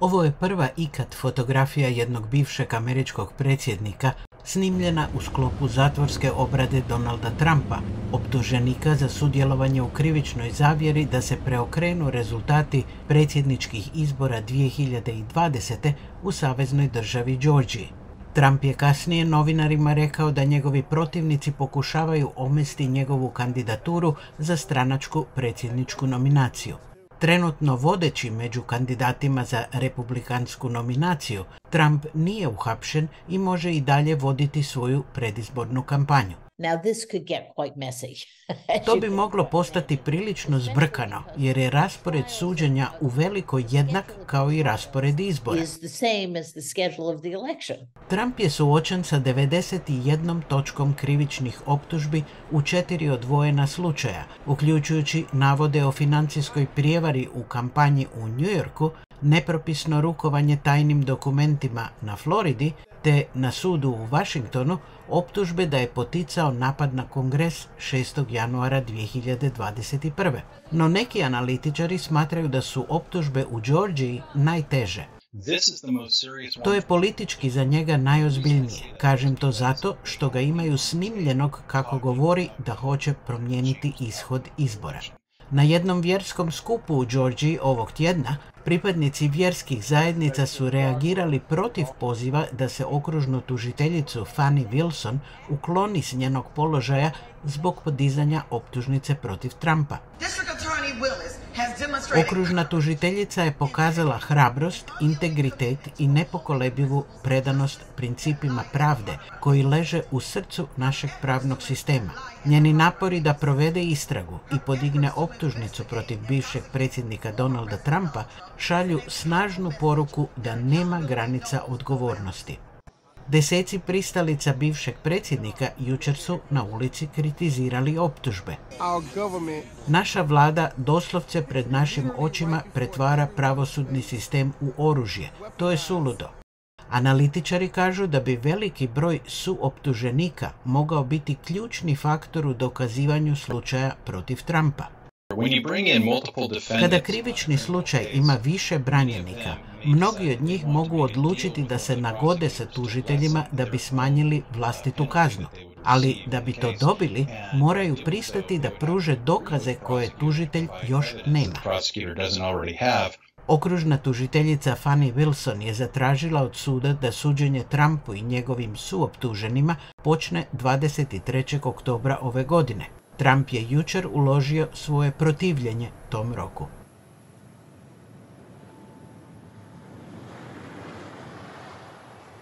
Ovo je prva ikad fotografija jednog bivšeg američkog predsjednika snimljena u sklopu zatvorske obrade Donalda Trumpa, optuženika za sudjelovanje u krivičnoj zavjeri da se preokrenu rezultati predsjedničkih izbora 2020. u saveznoj državi Georgiji. Trump je kasnije novinarima rekao da njegovi protivnici pokušavaju omesti njegovu kandidaturu za stranačku predsjedničku nominaciju. Trenutno vodeći među kandidatima za republikansku nominaciju, Trump nije uhapšen i može i dalje voditi svoju predizbornu kampanju. Now this could get quite messy. To bi moglo postati prilično zbrkano, jer je raspored suđenja u veliko jednak kao i raspored izbora. Trump je suočen sa 91 točkom krivičnih optužbi u četiri odvojena slučaja, uključujući navode o financijskoj prijevari u kampanji u New Yorku, nepropisno rukovanje tajnim dokumentima na Floridi te na sudu u Washingtonu optužbe da je poticao napad na kongres 6. januara 2021. No neki analitičari smatraju da su optužbe u Georgiji najteže. To je politički za njega najozbiljnije. Kažem to zato što ga imaju snimljenog kako govori da hoće promijeniti ishod izbora. Na jednom vjerskom skupu u Georgiji ovog tjedna pripadnici vjerskih zajednica su reagirali protiv poziva da se okružnu tužiteljicu Fanny Wilson ukloni s njenog položaja zbog podizanja optužnice protiv Trumpa. Okružna tužiteljica je pokazala hrabrost, integritet i nepokolebivu predanost principima pravde koji leže u srcu našeg pravnog sistema. Njeni napori da provede istragu i podigne optužnicu protiv bivšeg predsjednika Donalda Trumpa šalju snažnu poruku da nema granica odgovornosti. Deseci pristalica bivšeg predsjednika jučer su na ulici kritizirali optužbe. Naša vlada doslovce pred našim očima pretvara pravosudni sistem u oružje. To je suludo. Analitičari kažu da bi veliki broj suoptuženika mogao biti ključni faktor u dokazivanju slučaja protiv Trumpa. Kada krivični slučaj ima više branjenika, mnogi od njih mogu odlučiti da se nagode sa tužiteljima da bi smanjili vlastitu kaznu. Ali da bi to dobili, moraju pristati da pruže dokaze koje tužitelj još nema. Okružna tužiteljica Fanny Wilson je zatražila od suda da suđenje Trumpu i njegovim suoptuženima počne 23. oktobra ove godine. Trump je jučer uložio svoje protivljenje tom roku.